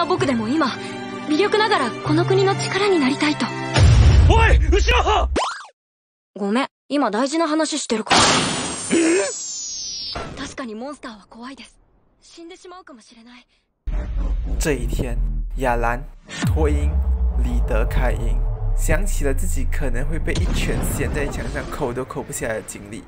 な僕でも今微力ながらこの国の力になりたいと。おい後ろ派ごめん今大事な話してるから。確かにモンスターは怖いです。死んでしまうかもしれない。这一天，亚兰、托英、李德凯因想起了自己可能会被一拳掀在墙上，口都口不下来的经历。